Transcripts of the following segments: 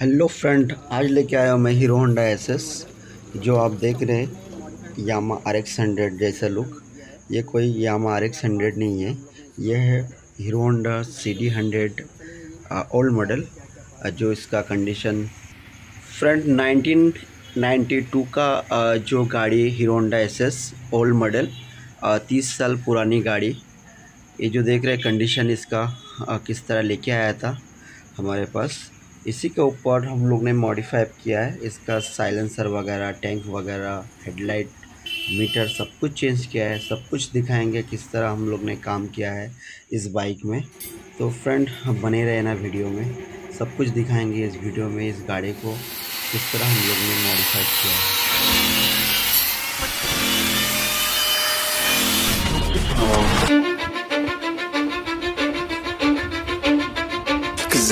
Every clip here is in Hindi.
हेलो फ्रेंड आज लेके आया हूँ मैं हीरो होंडा एस जो आप देख रहे हैं यामा आर एक्स हंड्रेड जैसा लुक ये कोई यामा आर एक्स हंड्रेड नहीं है ये है Hero Honda C D hundred old model जो इसका कंडीशन फ्रेंड 1992 का uh, जो गाड़ी Hero Honda S old model तीस साल पुरानी गाड़ी। ये जो देख रहे हैं कंडीशन इसका uh, किस तरह लेके आया था हमारे पास। इसी के ऊपर हम लोग ने मॉडिफाई किया है। इसका साइलेंसर वगैरह टैंक वगैरह हेडलाइट मीटर सब कुछ चेंज किया है। सब कुछ दिखाएँगे किस तरह हम लोग ने काम किया है इस बाइक में। तो फ्रेंड हम बने रहे ना वीडियो में। सब कुछ दिखाएँगे इस वीडियो में, इस गाड़ी को, किस तरह हम लोग ने मॉडिफाई किया है।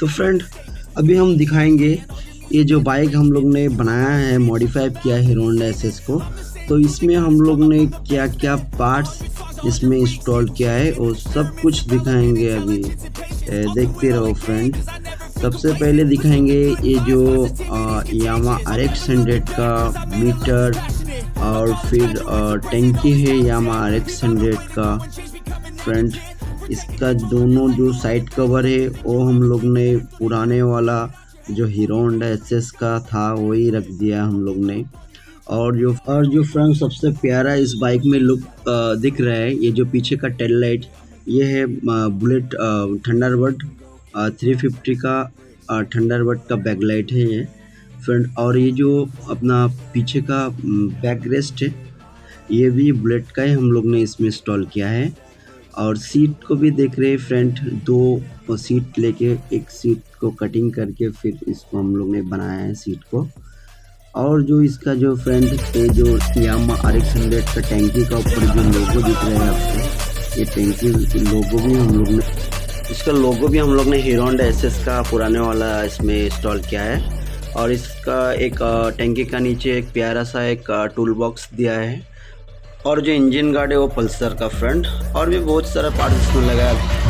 तो फ्रेंड अभी हम दिखाएँगे ये जो बाइक हम लोग ने बनाया है मॉडिफाई किया है हीरो होंडा एस को। तो इसमें हम लोग ने क्या क्या पार्ट्स इसमें इंस्टॉल किया है और सब कुछ दिखाएँगे अभी। ए, देखते रहो फ्रेंड सबसे पहले दिखाएँगे ये जो यामा आर एक्स हंड्रेड का मीटर और फिर टैंकी है यामा आर एक्स हंड्रेड का। फ्रंट इसका दोनों जो साइड कवर है, वो हम लोग ने पुराने वाला जो हीरो होंडा एस का था, वही रख दिया हम लोग ने। और जो और जो फ्रंट सबसे प्यारा इस बाइक में लुक दिख रहा है, ये जो पीछे का टेल लाइट ये है बुलेट थंडरबर्ड थ्री फिफ्टी का थंडरबर्ड का बैक लाइट है ये। फ्रंट और ये जो अपना पीछे का बैक रेस्ट है, ये भी बुलेट का ही हम लोग ने इसमें इंस्टॉल किया है। और सीट को भी देख रहे हैं फ्रंट दो सीट लेके, एक सीट को कटिंग करके फिर इसको हम लोग ने बनाया है सीट को। और जो इसका जो फ्रंट ये जो यामा आर एक्स हंड्रेड का टैंकी का ऊपर जो लोगो दिख रहा है आपको, ये टैंकी लोगो भी हम लोग ने इसका लोगो भी हम लोग ने हीरो होंडा एस का पुराने वाला इसमें इंस्टॉल किया है। और इसका एक टैंकी का नीचे एक प्यारा सा एक टूल बॉक्स दिया है। और जो इंजन गार्ड है वो पल्सर का फ्रंट और भी बहुत सारा पार्ट इसमें लगाया।